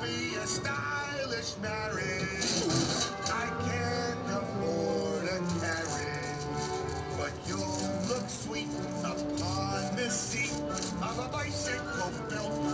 be a stylish marriage. I can't afford a carriage, but you'll look sweet upon the seat of a bicycle built